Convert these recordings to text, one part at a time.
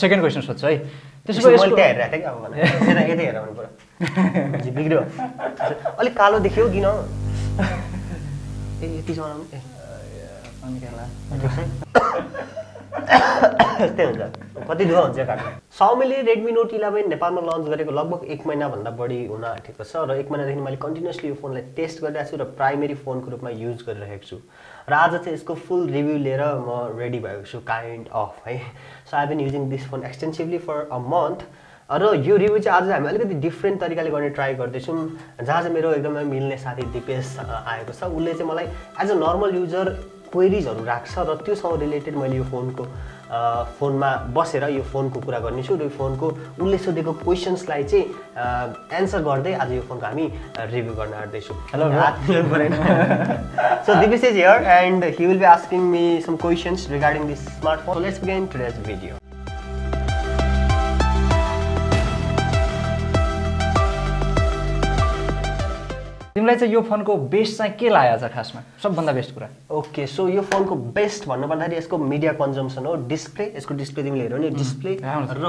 Second question सोध्छु है। त्यसो भए हेरेको थिएँ कि यता यतै हेर भने पुरा जी, बिग्रियो। अलिक कालो देखियो किन? ए यति त्यस्तै हुन्छ। कति दुःख हुन्छ काट्नु। साउमीले रेडमी नोट इलेभेन नेपालमा लन्च गरेको लगभग एक महिनाभन्दा बढी हुन आँटेको छ। र एक महिनादेखि मैले कन्टिन्युसली यो फोनलाई टेस्ट गरिरहेको छु र प्राइमेरी फोनको रूपमा युज गरिरहेको छु। र आज चाहिँ यसको फुल रिभ्यू लिएर म रेडी भएको छु काइन्ड अफ है। So I been using this phone extensively for a month र यो रिभ्यू चाहिँ आज हामी अलिकति डिफ्रेन्ट तरिकाले गर्ने ट्राई गर्दैछौँ। जहाँ चाहिँ मेरो एकदमै मिल्ने साथी दिपेश आएको छ उसले चाहिँ मलाई एज अ नर्मल युजर क्वेरिजहरू राख्छ र त्योसँग रिलेटेड मैले यो फोनको फोनमा बसेर यो फोनको कुरा गर्नेछु र यो फोनको उनले सोधेको क्वेसन्सलाई चाहिँ एन्सर गर्दै आज यो फोनको हामी रिभ्यू गर्न आँट्दैछु। Hello so this is here and he will be asking me some questions regarding smartphone phone as bent as video तिमीलाई चाहिँ यो फोनको बेस्ट चाहिँ के लाग्यो छ खासमा? सबभन्दा बेस्ट कुरा। ओके सो यो फोनको बेस्ट भन्नुपर्दाखेरि यसको मिडिया कन्जम्सन हो डिस्प्ले यसको डिस्प्ले तिमीले हेऱ्यौ नि डिस्प्ले। र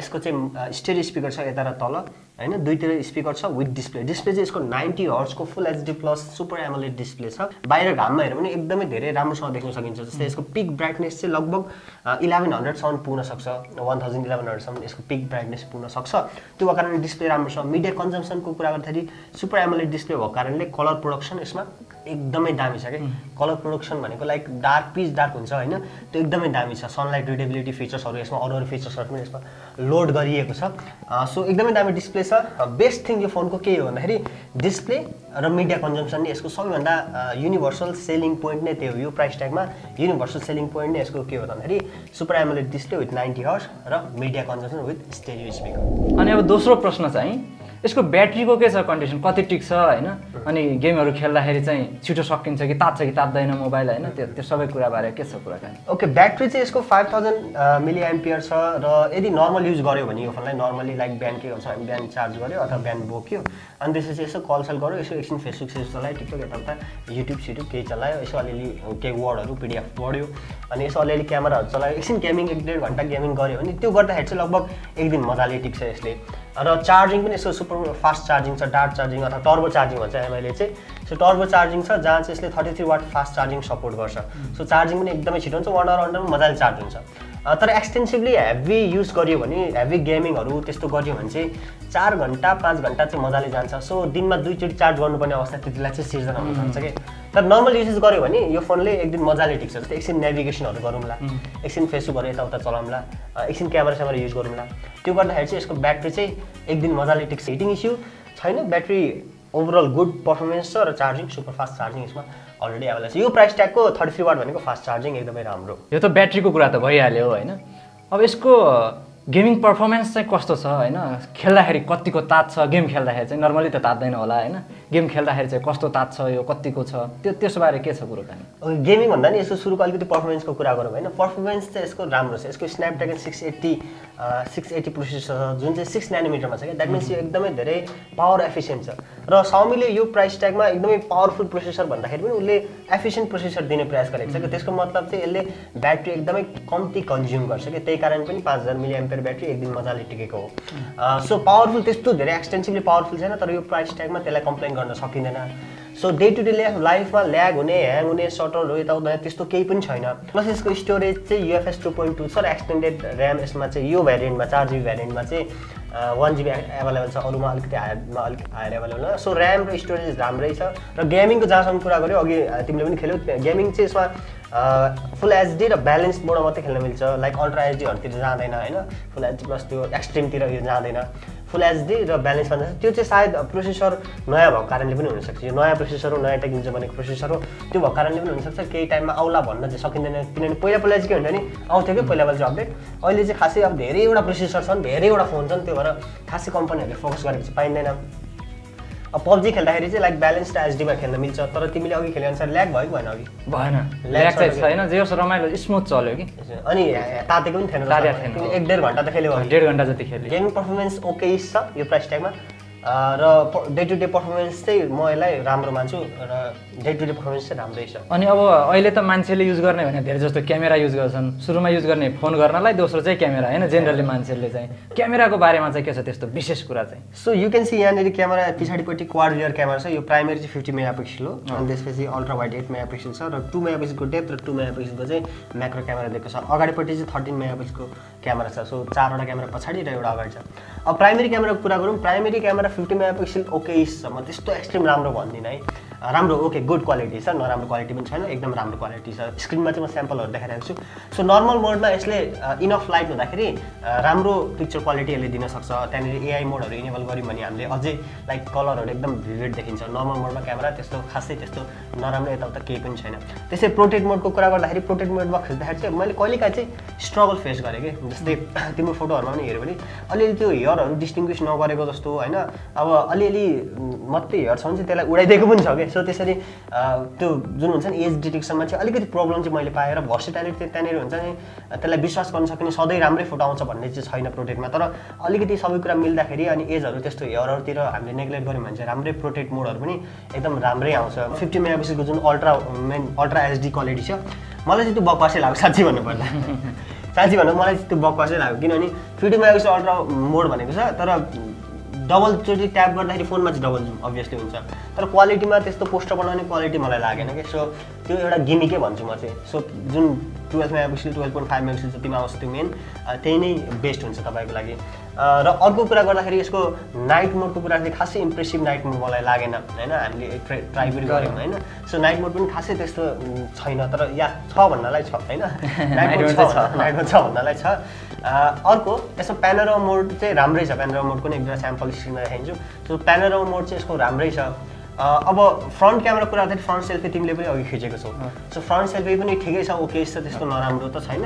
यसको चाहिँ स्टेरियो स्पिकर छ यता र तल। होइन दुईतिर स्पिकर छ विथ डिस्प्ले डिस्प्ले चाहिँ यसको ninety हर्सको full HD plus super AMOLED display छ। बाहिर घाममा हेऱ्यो भने एकदमै धेरै राम्रोसँग देख्न सकिन्छ। जस्तै यसको पिक ब्राइटनेस चाहिँ लगभग इलेभेन हन्ड्रेडसम्म पुग्न सक्छ। वान थाउजन्ड इलेभेन हन्ड्रेडसम्म यसको पिक ब्राइटनेस पुग्न सक्छ। त्यो कारणले डिस्प्ले राम्रो छ मिडिया कन्जम्सनको कुरा गर्दाखेरि सुपर एमोलेड डिस्प्ले भएको कारणले कलर प्रोडक्सन यसमा एकदमै दामी छ कि? कलर प्रोडक्सन भनेको लाइक डार्क पिच डार्क हुन्छ होइन? त्यो एकदमै दामी छ। सनलाइट रिडेबिलिटी फिचर्सहरू यसमा अरू अरू फिचर्सहरू पनि यसमा लोड गरिएको छ। सो एकदमै दामी डिस्प्ले छ। बेस्ट थिङ यो फोनको के हो भन्दाखेरि डिस्प्ले र मिडिया कन्जम्सन नै यसको सबैभन्दा युनिभर्सल सेलिङ पोइन्ट नै त्यही हो। यो प्राइस ट्यागमा युनिभर्सल सेलिङ पोइन्ट नै यसको के हो भन्दाखेरि super AMOLED display with ninety hertz र media consumption with stereo speaker अनि अब दोस्रो प्रश्न चाहिँ यसको ब्याट्रीको के छ कन्डिसन? कति टिक्छ होइन? अनि गेमहरू खेल्दाखेरि चाहिँ छिटो सकिन्छ कि तात्छ कि तात्दैन मोबाइल होइन? त्यो त्यो सबै कुराबारे के छ कुराकानी? ओके ब्याट्री चाहिँ यसको फाइभ थाउजन्ड मिली एम्पियर छ र यदि नर्मल युज गऱ्यो भने यो फोनलाई नर्मली लाइक बिहान के गर्छ हामी बिहान चार्ज गऱ्यो अथवा बिहान बोक्यो अनि त्यसपछि यसो कलसल गऱ्यो यसो एकछिन फेसबुक सेस चलायो टिकटक यताउता युट्युब सिट्युब केही चलायो यसो अलिअलि केही वर्डहरू पिडिएफ पढ्यो अनि यसो अलिअलि क्यामेराहरू चलायो एकछिन गेमिङ एक डेढ घन्टा गेमिङ गऱ्यो भने त्यो गर्दाखेरि चाहिँ लगभग एक दिन मजाले टिक्छ यसले। र चार्जिङ पनि यसो सुपर फास्ट चार्जिङ छ डार्ट चार्जिङ अथवा टर्बो चार्जिङ भन्छ एमआईले चाहिँ। सो टर्बो चार्जिङ छ जहाँ चाहिँ यसले thirty three watt fast charging support गर्छ सो चार्जिङ पनि एकदमै छिटो हुन्छ वान आवर अन्डरमा मजाले चार्ज हुन्छ। तर एक्सटेन्सिभली हेभी युज गरियो भने हेभी गेमिङहरू त्यस्तो गरियो भने चाहिँ चार घन्टा पाँच घन्टा चाहिँ मजाले जान्छ। सो दिनमा दुईचोटि चार्ज गर्नुपर्ने अवस्था त्यतिलाई चाहिँ सिर्जना हुनसक्छ कि? तर नर्मल युजेस गऱ्यो भने यो फोनले एक दिन मजाले टिक्छ। जस्तै एकछिन नेभिगेसनहरू गरौँला एकछिन फेसबुकहरू यताउता चलाउँला एकछिन क्यामेरा स्यामेरा युज गरौँला। त्यो गर्दाखेरि चाहिँ यसको ब्याट्री चाहिँ एक दिन मजाले टिक्छ। हिटिङ इस्यु छैन ब्याट्री ओभरअल गुड पर्फर्मेन्स छ र चार्जिङ सुपर फास्ट चार्जिङ यसमा अलरेडी एभाइलेबल छ। यो प्राइस ट्यागको थर्टी थ्री वाट भनेको फास्ट चार्जिङ एकदमै राम्रो। यो त ब्याट्रीको कुरा त भइहाल्यो होइन? अब यसको गेमिङ पर्फर्मेन्स चाहिँ कस्तो छ होइन? खेल्दाखेरि कतिको तात्छ गेम खेल्दाखेरि चाहिँ नर्मली त तात्दैन होला होइन? गेम खेल्दाखेरि चाहिँ कस्तो तात्छ यो कतिको छ? त्यो त्यसबारे के छ कुरोकानी गेमिङ भन्दा नि यसको सुरुको अलिकति पर्फर्मेन्सको कुरा गरौँ होइन? पर्फर्मेन्स चाहिँ यसको राम्रो छ। यसको Snapdragon six eighty six eighty processor छ जुन चाहिँ सिक्स नाइनोमिटरमा छ क्या? द्याट मिन्स यो एकदमै धेरै पावर एफिसियन्ट छ। र साउमीले यो प्राइस ट्यागमा एकदमै पावरफुल प्रोसेसर भन्दाखेरि पनि उसले एफिसियन्ट प्रोसेसर दिने प्रयास गरेको छ कि त्यसको मतलब चाहिँ यसले ब्याट्री एकदमै कम्ती कन्ज्युम गर्छ कि त्यही कारण पनि पाँच हजार एम्पियर ब्याट्री एक दिन मजाले टिकेको हो। सो पावरफुल त्यस्तो धेरै एक्सटेन्सिभली पावरफुल छैन तर यो प्राइस ट्यागमा त्यसलाई कम्प्लेन गर्न सकिँदैन। सो डे टु डे लाइफमा ल्याग हुने ह्याङ हुने सटरहरू यताउता त्यस्तो केही पनि छैन। प्लस यसको स्टोरेज चाहिँ युएफएस टू पोइन्ट टू छ र एक्सटेन्डेड ऱ्याम यसमा चाहिँ यो भेरिएन्टमा चार जिबी भेरिएन्टमा चाहिँ वान जिबी एभाइलेबल छ अरूमा अलिकति हायरमा अलिक हायर एभाइलेबल सो ऱ्याम र स्टोरेज राम्रै छ। र गेमिङको जहाँसम्म कुरा गऱ्यो अघि तिमीले पनि खेल्यौ गेमिङ चाहिँ यसमा फुल एचडी र ब्यालेन्स मोडमा मात्रै खेल्न मिल्छ। लाइक अल्ट्रा एचडीहरूतिर जाँदैन होइन? फुल एचडी प्लस त्यो एक्सट्रिमतिर यो जाँदैन। फुल एचडी र ब्यालेन्समा जान्छ त्यो चाहिँ सायद प्रोसेसर नयाँ भएको कारणले पनि हुनसक्छ। यो नयाँ प्रोसेसर हो नयाँ टेक्निक बनेको प्रोसेसर हो त्यो भएको कारणले पनि हुनसक्छ। केही टाइममा आउला भन्न चाहिँ सकिँदैन। किनभने पहिला पहिला चाहिँ के हुन्छ नि आउँथ्यो कि पहिला पहिला चाहिँ अपडेट अहिले चाहिँ खासै अब धेरैवटा प्रोसेसर छन् धेरैवटा फोन छन् त्यो भएर खासै कम्पनीहरूले फोकस गरेको चाहिँ पाइँदैन। अब पब्जी खेल्दाखेरि चाहिँ लाइक ब्यालेन्स एचडीमा खेल्न मिल्छ तर तिमीले अघि खेले अनुसार ल्याग भयो कि भएन अघि? भएन। ल्याग चाहिँ। छैन जे होस् रमाइलो स्मुथ चल्यो कि। अनि तातेको पनि थिएन। तातेको थिएन। एक डेढ घन्टा त खेल्यो डेढ घन्टा जति खेल्यो। गेमिङ पर्फर्मेन्स ओके छ यो प्राइस ट्यागमा र डे टु डे पर्फर्मेन्स चाहिँ म यसलाई राम्रो मान्छु र डे टु डे पर्फर्मेन्स चाहिँ राम्रै छ। अनि अब अहिले त मान्छेले युज गर्ने भने धेरै जस्तो क्यामेरा युज गर्छन्। सुरुमा युज गर्ने फोन गर्नलाई दोस्रो चाहिँ क्यामेरा होइन? जेनरली मान्छेले चाहिँ। क्यामेराको बारेमा चाहिँ के छ त्यस्तो विशेष कुरा चाहिँ? सो यु क्यान सी यहाँनिर क्यामेरा पछाडिपट्टि क्वाड रियर क्यामेरा छ। यो प्राइमेरी चाहिँ फिफ्टी मेगा पिक्सल हो अनि त्यसपछि ultra wide eight mega pixel छ। र टू मेगा पिक्सलको डेप्थ र टू मेगा पिक्सलको चाहिँ म्याक्रो क्यामेरा दिएको छ। अगाडिपट्टि चाहिँ थर्टिन मेगा पिक्सलको क्यामेरा छ। सो चारवटा क्यामेरा पछाडि र एउटा अगाडि छ। अब प्राइमेरी क्यामेराको कुरा गरौँ। Primary camera fifty mega pixel okay छ। म त्यस्तो एक्सट्रिम राम्रो भन्दिनँ है। राम्रो ओके गुड क्वालिटी छ नराम्रो क्वालिटी पनि छैन एकदम राम्रो क्वालिटी छ। स्क्रिनमा चाहिँ म स्याम्पलहरू देखाइरहेको छु। सो नर्मल मोडमा यसले इनफ लाइट हुँदाखेरि राम्रो पिक्चर क्वालिटी यसले दिन सक्छ। त्यहाँनिर एआई मोडहरू इनेबल गऱ्यौँ भने हामीले अझै लाइक कलरहरू एकदम भिभिड देखिन्छ। नर्मल मोडमा क्यामेरा त्यस्तो खासै त्यस्तो नराम्रो यताउता केही पनि छैन। त्यसै प्रोटेक्ट मोडको कुरा गर्दाखेरि प्रोटेक्ट मोडमा खिच्दाखेरि चाहिँ मैले कहिलेकाहीँ चाहिँ स्ट्रगल फेस गरेँ कि। जस्तै तिम्रो फोटोहरूमा पनि हेऱ्यो भने अलिअलि त्यो हेयरहरू डिस्टिङ्ग्विस नगरेको जस्तो होइन। अब अलिअलि मात्रै हेयर छ भने चाहिँ त्यसलाई उडाइदिएको पनि छ कि। सो त्यसरी त्यो जुन हुन्छ नि एज डिटेक्सनमा चाहिँ अलिकति प्रब्लम चाहिँ मैले पाएर भर्सिटालिटी त्यहाँनिर हुन्छ नि त्यसलाई विश्वास गर्न सक्ने सधैँ राम्रै फोटो आउँछ भन्ने चाहिँ छैन प्रोटेक्टमा। तर अलिकति सबै कुरा मिल्दाखेरि अनि एजहरू त्यस्तो हेयरहरूतिर हामीले नेग्लेक्ट गऱ्यौँ भने चाहिँ राम्रै प्रोटेक्ट मोडहरू पनि एकदम राम्रै आउँछ। फिफ्टी मेगापिक्सलको जुन ultra main ultra HD quality छ मलाई चाहिँ त्यो बकवासै लाग्यो साँच्ची भन्नुपर्दा। साँच्ची भन्नु मलाई त्यो बकवासै लाग्यो। किनभने फिफ्टी मेगापिक्सल अल्ट्रा मोड भनेको छ तर डबलचोटि ट्याप गर्दाखेरि फोनमा चाहिँ डबल जुम अभियसली हुन्छ। तर क्वालिटीमा त्यस्तो पोस्टर बनाउने क्वालिटी मलाई लागेन कि सो त्यो एउटा गिमिकै भन्छु म चाहिँ। सो जुन twelve megapixel twelve point five megapixel जतिमा आउँछ त्यो मेन त्यही नै बेस्ट हुन्छ तपाईँको लागि। र अर्को कुरा गर्दाखेरि यसको नाइट मोडको कुरा चाहिँ खासै इम्प्रेसिभ नाइट मोड मलाई लागेन होइन? हामीले ट्राई ट्राई पनि गऱ्यौँ होइन? सो नाइट मोड पनि खासै त्यस्तो छैन। तर या छ भन्नलाई छ होइन? नाइट मोड छ नाइट मोड छ भन्नलाई छ। अर्को यसमा प्यानोरमा मोड चाहिँ राम्रै छ। प्यानोरमा मोडको पनि एकदम स्याम्पल स्क्रिनमा देखाइन्छु सो प्यानोरमा मोड चाहिँ यसको राम्रै छ। अब फ्रन्ट क्यामेरा कुरा गर्दाखेरि फ्रन्ट सेल्फी तिमीले पनि अघि खिचेको छौ। सो फ्रन्ट सेल्फी पनि ठिकै छ। ओके छ त्यस्तो नराम्रो त छैन।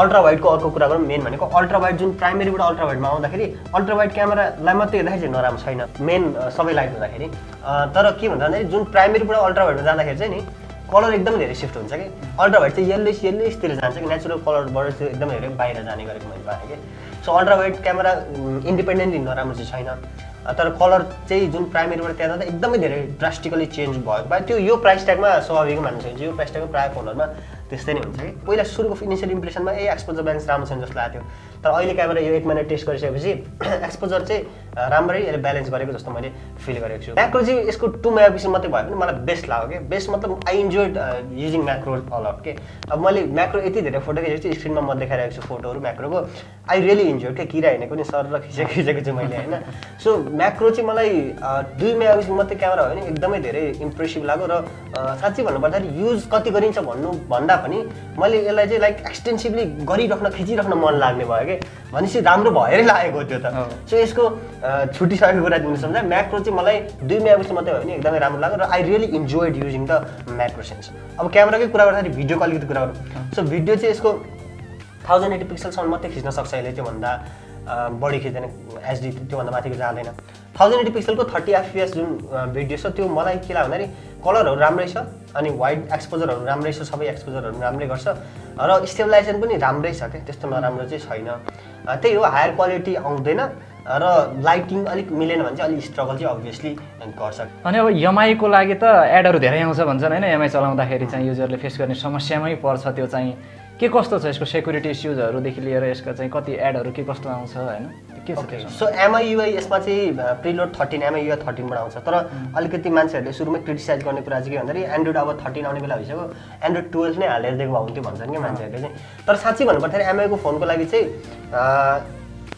अल्ट्रा वाइडको अर्को कुरा गरौँ। मेन भनेको अल्ट्रा वाइड जुन प्राइमेरीबाट अल्ट्रा वाइडमा आउँदाखेरि अल्ट्रा वाइड क्यामेरालाई मात्रै हेर्दाखेरि चाहिँ नराम्रो छैन। मेन सबै लाइट हुँदाखेरि। तर के भन्दाखेरि जुन प्राइमेरीबाट अल्ट्रा वाइडमा जाँदाखेरि चाहिँ नि कलर एकदमै धेरै सिफ्ट हुन्छ कि? अल्ट्रा वाइट चाहिँ यल्लोइस यल्लोइसतिर जान्छ कि? नेचुरल कलरबाट चाहिँ एकदमै धेरै बाहिर जाने गरेको मैले पाएँ कि। So ultra wide camera independently नराम्रो चाहिँ छैन। तर कलर चाहिँ जुन प्राइमेरीबाट त्यहाँ जाँदा एकदमै धेरै ड्रास्टिकली चेन्ज भयो। भयो त्यो यो प्राइस ट्यागमा स्वाभाविक मान्न सकिन्छ। यो प्राइस ट्यागमा प्रायः फोनहरूमा त्यस्तै नै हुन्छ कि। पहिला सुरुको इनिसियल इम्प्रेसनमा ए एक्सपोजर ब्यालेन्स राम्रो छैन जस्तो लाग्थ्यो तर अहिले क्यामेरा यो एक महिना टेस्ट गरिसकेपछि एक्सपोजर चाहिँ राम्ररी यसले ब्यालेन्स गरेको जस्तो मैले फिल गरेको छु। म्याक्रो चाहिँ यसको टु मेगा पिक्सल मात्रै भयो भने मलाई बेस्ट लाग्यो कि बेस्ट मतलब I enjoyed using macro a lot के अब मैले म्याक्रो यति धेरै फोटो खिचेको छु स्क्रिनमा म देखाइरहेको छु फोटोहरू म्याक्रोको आई रियली इन्जोय क्या किरा हिँडेको नि सर र खिचेको खिचेको छु मैले होइन। सो म्याक्रो चाहिँ मलाई दुई मेगा पिक्सल मात्रै क्यामेरा हो भने एकदमै धेरै इम्प्रेसिभ लाग्यो र साँच्चै भन्नुपर्दाखेरि युज कति गरिन्छ भन्नु भन्दा पनि मैले यसलाई चाहिँ लाइक एक्सटेन्सिभली गरिराख्न खिचिराख्न मन लाग्ने भयो कि भनेपछि राम्रो भएरै लागेको त्यो त। सो यसको छुटिसकेको कुरा दिनु सम्झा म्याक्रो चाहिँ मलाई दुई मेगापिक्सल मात्रै भयो भने एकदमै राम्रो लाग्यो र I really enjoyed using the macro sense अब क्यामेराकै कुरा गर्दाखेरि भिडियोको अलिकति कुरा गरौँ। सो भिडियो चाहिँ यसको थाउजन्ड एटी पिक्सलसम्म मात्रै खिच्न सक्छ यसले त्योभन्दा बढी खिच्दैन। एचडी त्योभन्दा माथिको जाँदैन। थाउजन्ड एटी पिक्सलको थर्टी एफपिएस जुन भिडियो छ त्यो मलाई के लाग्यो भन्दाखेरि कलरहरू राम्रै छ अनि वाइड एक्सपोजरहरू राम्रै छ सबै एक्सपोजरहरू राम्रै गर्छ र स्टेबलाइजेसन पनि राम्रै छ क्या त्यस्तो नराम्रो चाहिँ छैन। त्यही हो हायर क्वालिटी आउँदैन र लाइटिङ अलिक मिलेन भने चाहिँ अलिक स्ट्रगल चाहिँ अभियसली गर्छ। अनि अब एमआईको लागि त एडहरू धेरै आउँछ भन्छन् होइन एमआई चलाउँदाखेरि चाहिँ युजरले फेस गर्ने समस्यामै पर्छ त्यो चाहिँ। के कस्तो छ यसको सेक्युरिटी इस्युजहरूदेखि लिएर यसका चाहिँ कति एडहरू के कस्तो आउँछ होइन? के छ सो एमआइयुआई यसमा चाहिँ प्रिलोड थर्टिन एमआइयुआई थर्टिनबाट आउँछ। तर अलिकति मान्छेहरूले सुरुमै क्रिटिसाइज गर्ने कुरा चाहिँ के भन्दाखेरि एन्ड्रोइड अब थर्टिन आउने बेला भइसक्यो। एन्ड्रोइड टुवेल्भ नै हालेर दिएको भए हुन्थ्यो भन्छन् कि मान्छेहरूले चाहिँ। तर साँच्चै भन्नुपर्दाखेरि एमआईको फोनको लागि चाहिँ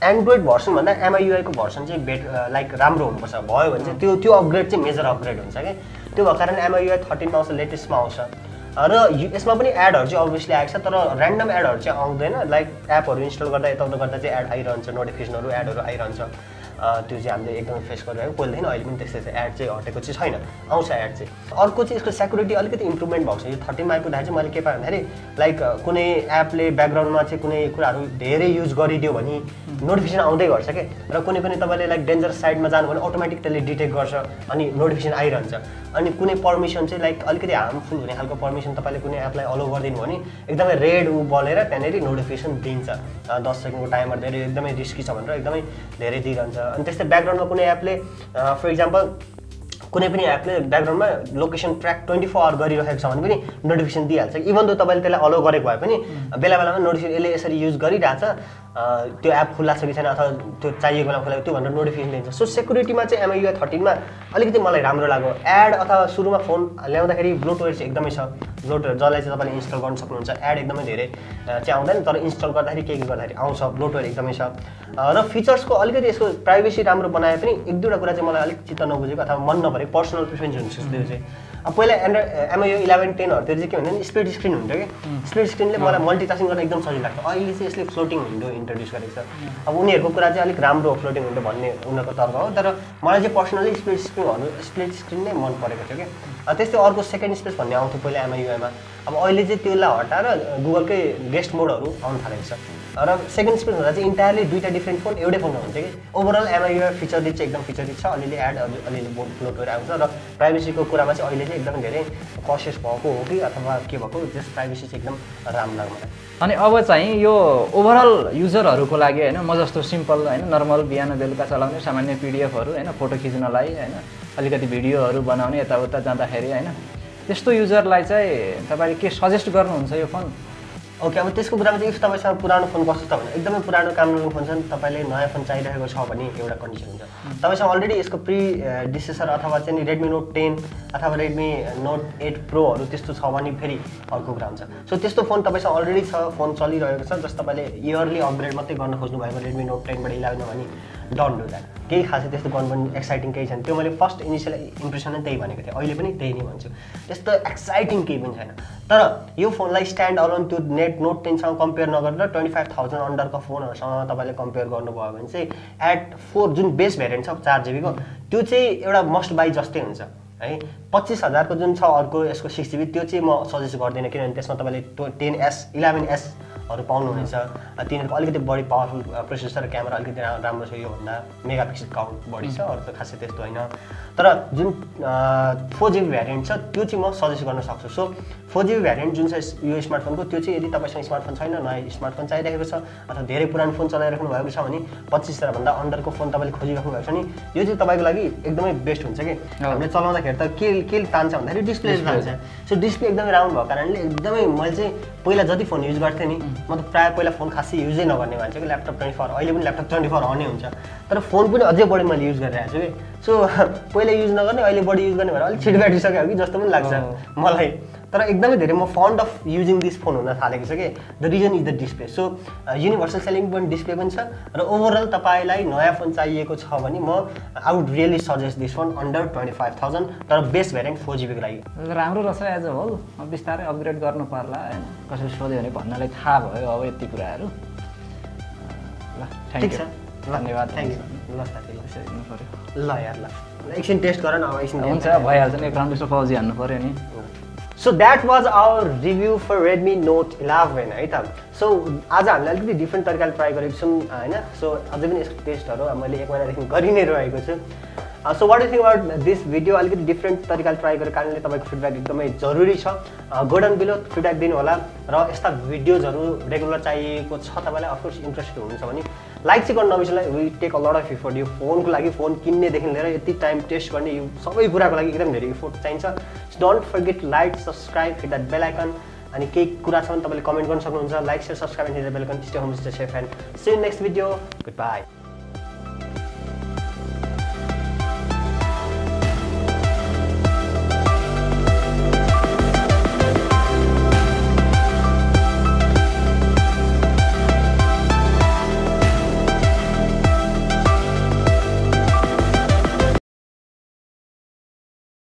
एन्ड्रोइड भर्सनभन्दा एमआइयुआईको भर्सन चाहिँ बेट लाइक राम्रो हुनुपर्छ। भयो भने चाहिँ त्यो त्यो अपग्रेड चाहिँ मेजर अपग्रेड हुन्छ कि। त्यो भएको कारण एमआइयुआई थर्टिनमा आउँछ लेटेस्टमा आउँछ। र यसमा पनि एडहरू चाहिँ अभियसली आएको छ तर ऱ्यान्डम एडहरू चाहिँ आउँदैन। लाइक एपहरू इन्स्टल गर्दा यताउता गर्दा चाहिँ एड आइरहन्छ नोटिफिकेसनहरू एडहरू आइरहन्छ। त्यो चाहिँ हामीले एकदमै फेस गरिरहेको पहिलेदेखि अहिले पनि त्यस्तै एड चाहिँ हटेको चाहिँ छैन। आउँछ एड चाहिँ। अर्को चाहिँ यसको सेक्युरिटी अलिकति इम्प्रुभमेन्ट भएको छ। यो थर्टिनमा आइपुग्दाखेरि चाहिँ मैले के पाएँ भन्दाखेरि लाइक कुनै एपले ब्याकग्राउन्डमा चाहिँ कुनै कुराहरू धेरै युज गरिदियो भने नोटिफिकेसन आउँदै गर्छ क्या र कुनै पनि तपाईँले लाइक डेन्जरस साइडमा जानु भने अटोमेटिक त्यसले डिटेक्ट गर्छ अनि नोटिफिकेसन आइरहन्छ। अनि कुनै पर्मिसन चाहिँ लाइक अलिकति हार्मफुल हुने खालको पर्मिसन तपाईँले कुनै एपलाई अलो गरिदिनु भने एकदमै रेड ऊ बलेर त्यहाँनिर नोटिफिकेसन दिन्छ। दस सेकेन्डको टाइमर धेरै एकदमै रिस्की छ भनेर एकदमै धेरै दिइरहन्छ। अनि त्यस्तै ब्याकग्राउन्डमा कुनै एपले फर इक्जाम्पल कुनै पनि एपले ब्याकग्राउन्डमा location track twenty four hour गरिरहेको छ भने पनि नोटिफिकेसन दिइहाल्छ। इभन दो तपाईँले त्यसलाई अलो गरेको भए पनि बेला बेलामा नोटिफिकेसन यसले यसरी युज गरिरहेछ त्यो एप खुल्ला छ कि छैन अथवा त्यो चाहिएको बेला खुल्ला त्यो भनेर नोटिफिकेसन दिन्छ। सो सेक्युरिटीमा चाहिँ एमआइयुआई थर्टिनमा अलिकति मलाई राम्रो लाग्यो। एड अथवा सुरुमा फोन ल्याउँदाखेरि ब्लुटुथ चाहिँ एकदमै छ। ब्लुटुथ जसलाई चाहिँ तपाईँले इन्स्टल गर्न सक्नुहुन्छ एड एकदमै धेरै चाहिँ आउँदैन तर इन्स्टल गर्दाखेरि के के गर्दाखेरि आउँछ ब्लुटुथ एकदमै छ। र फिचर्सको अलिकति यसको प्राइभेसी राम्रो बनाए पनि एक दुईवटा कुरा चाहिँ मलाई अलिक चित्त नबुझेको अथवा मन नपरेको पर्सनल प्रिफरेन्स हुन्छ त्यो चाहिँ। पहिला एन्ड्रोइड एमआइयो इलेभेन टेनहरूतिर चाहिँ के हुन्छ भने स्प्लिट स्क्रिन हुन्थ्यो कि? स्प्लिट स्क्रिनले मलाई मल्टिटास्किङ गर्न एकदम सजिलो लाग्छ। अहिले चाहिँ यसले फ्लोटिङ विन्डो इन्ट्रोड्युस गरेको छ। अब उनीहरूको कुरा चाहिँ अलिक राम्रो हो फ्लोटिङ विन्डो भन्ने उनीहरूको तर्क हो। तर मलाई चाहिँ पर्सनली स्प्लिट स्क्रिनहरू स्प्लिट स्क्रिन नै मन परेको थियो कि त्यस्तै अर्को सेकेन्ड स्पेस भन्ने आउँथ्यो पहिला एमआइयुएमा अब अहिले चाहिँ त्यसलाई हटाएर गुगलकै गेस्ट मोडहरू आउनु थालेको छ। र सेकेन्ड स्पेस हुँदा चाहिँ इन्टायरली दुईवटा डिफ्रेन्ट फोन एउटै फोनमा हुन्छ कि? ओभरअल एमआइयुआई फिचर चाहिँ एकदम फिचर छ। अलिअलि एड अलिअलि बोर्ड फ्लोट गरेर आउँछ र प्राइभेसीको कुरामा चाहिँ अहिले चाहिँ एकदम धेरै कसियस भएको हो कि? अथवा के भएको? त्यस प्राइभेसी चाहिँ एकदम राम्रो लाग्यो अनि अब चाहिँ यो ओभरअल युजरहरूको लागि होइन म जस्तो सिम्पल होइन नर्मल बिहान बेलुका चलाउने सामान्य पिडिएफहरू होइन फोटो खिच्नलाई होइन अलिकति भिडियोहरू बनाउने यताउता जाँदाखेरि होइन त्यस्तो युजरलाई चाहिँ तपाईँले के सजेस्ट गर्नुहुन्छ यो फोन ओके अब त्यसको कुरामा चाहिँ इफ तपाईँसँग पुरानो फोन कस्तो छ भने एकदमै पुरानो काम गर्ने फोन छ भने तपाईँले नयाँ फोन चाहिरहेको छ भने एउटा कन्डिसन हुन्छ। तपाईँसँग अलरेडी यसको प्रि डिसेसर अथवा चाहिँ रेडमी नोट टेन अथवा रेडमी नोट एट प्रोहरू त्यस्तो छ भने फेरि अर्को कुरा हुन्छ। सो त्यस्तो फोन तपाईँसँग अलरेडी छ फोन चलिरहेको छ जस्ट तपाईँले इयरली अपग्रेड मात्रै गर्न खोज्नु भएको रेडमी नोट टेनबाट इलेभेन भने। डन्ट डु द्याट केही खासै त्यस्तो गर्नु पनि एक्साइटिङ केही छैन। त्यो मैले फर्स्ट इनिसियल इम्प्रेसन नै त्यही भनेको थिएँ। अहिले पनि त्यही नै भन्छु। त्यस्तो एक्साइटिङ केही पनि छैन। तर यो फोनलाई स्ट्यान्ड अलोन त्यो नेट नोट टेनसँग कम्पेयर नगरेर ट्वेन्टी फाइभ थाउजन्ड अन्डरको फोनहरूसँग तपाईँले कम्पेयर गर्नुभयो भने चाहिँ एट फोर जुन बेस भेरिएन्ट छ चार जिबीको त्यो चाहिँ एउटा मस्ट बाई जस्तै हुन्छ। है? पच्चिस हजारको जुन छ अर्को यसको सिक्स जिबी त्यो चाहिँ म सजेस्ट गर्दिनँ किनभने त्यसमा तपाईँले टेन एस इलेभेन एस हरू पाउनुहुनेछ। तिनीहरूको अलिकति बढी पावरफुल प्रोसेसर क्यामेरा अलिकति राम्रो छ योभन्दा। मेगा पिक्सल काउन्ट बढी छ अरू त खासै त्यस्तो होइन। तर जुन फोर जिबी भ्यारिएन्ट छ त्यो चाहिँ म सजेस्ट गर्न सक्छु। सो फोर जिबी भ्यारिएन्ट जुन छ यो स्मार्टफोनको त्यो चाहिँ यदि तपाईँसँग स्मार्टफोन छैन नयाँ स्मार्टफोन चाहिरहेको छ अथवा धेरै पुरानो फोन चलाइराख्नु भएको छ भने पच्चिस हजारभन्दा अन्डरको फोन तपाईँले खोजिराख्नु भएको छ भने यो चाहिँ तपाईँको लागि एकदमै बेस्ट हुन्छ कि। हामीले चलाउँदाखेरि त के के तान्छ भन्दाखेरि डिस्प्ले तान्छ। सो डिस्प्ले एकदमै राम्रो भएको कारणले एकदमै मैले चाहिँ पहिला जति फोन युज गर्थेँ नि म त प्रायः पहिला फोन खासै युजै नगर्ने मान्छे कि ल्यापटप ट्वेन्टी फोर अहिले पनि ल्यापटप ट्वेन्टी फोर अनै हुन्छ। तर फोन पनि अझै बढी मैले युज गरिरहेको छु कि। सो पहिला युज नगर्ने अहिले बढी युज गर्ने भएर अलिक छिटो ब्याट्री हो कि जस्तो पनि लाग्छ मलाई। तर एकदमै धेरै म fond of using this phone हुन थालेको छ कि? The reason is the display so universal selling point display पनि छ र ओभरअल तपाईँलाई नयाँ फोन चाहिएको छ भने म I would really suggest this phone under twenty five thousand तर बेस्ट भेरिएन्ट फोर जिबीको लागि. राम्रो रहेछ एज अ होल बिस्तारै अपग्रेड गर्नु पर्ला होइन कसैले सोध्यो भने भन्नलाई थाहा भयो अब यति कुराहरू। ल ठिक छ। धन्यवाद। थ्याङ्क यू ल साथी ल। यार ल। एकछिन टेस्ट गर न अब एकछिन हुन्छ भइहाल्छ नि एक राउन्ड यसो पाउजी हान्नु पऱ्यो नि। So that was our review for Redmi note eleven है त? सो आज हामीले अलिकति डिफ्रेन्ट तरिकाले ट्राई गरेको छौँ होइन? सो अझै पनि यसको टेस्टहरू मैले एक महिनादेखि गरि नै रहेको छु। So what you think about this video अलिकति डिफ्रेन्ट तरिकाले ट्राई गरेको कारणले तपाईँको फिडब्याक एकदमै जरुरी छ। गोड एन्ड बिलो फिडब्याक दिनु होला र यस्ता भिडियोजहरू रेगुलर चाहिएको छ तपाईँलाई अफकोर्स इन्ट्रेस्टेड हुनुहुन्छ भने लाइक चाहिँ गर्नु नबिर्सला we take a lot of effort यो फोनको लागि फोन किन्नेदेखि लिएर यति टाइम टेस्ट गर्ने यो सबै कुराको लागि एकदम धेरै इफोर्ट चाहिन्छ don't forget like subscribe hit that bell icon अनि केही कुरा छ भने तपाईँले कमेन्ट गर्न सक्नुहुन्छ like share subscribe hit the bell icon stay safe and see next video good bye